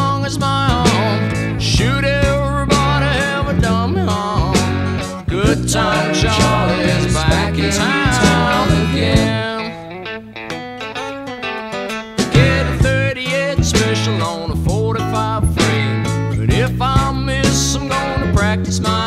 long as my arm. Shoot everybody, have a dumb arm. Good time, Charlie's back in town again. Get a 38 special on a 45 frame. But if I miss, I'm gonna practice my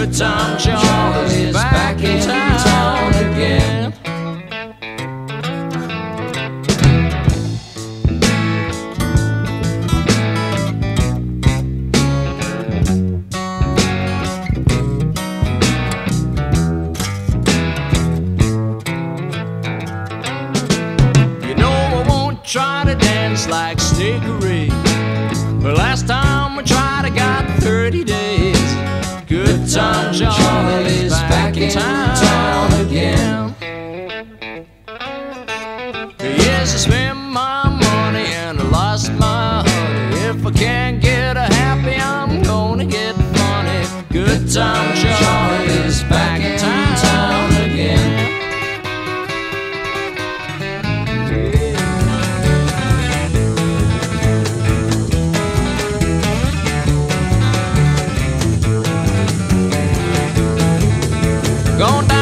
Good time Charlie's back in town again. You know I won't try to dance like Stickery. But last time I can't get a happy, I'm gonna get funny. Good time Charlie's back in town again. Down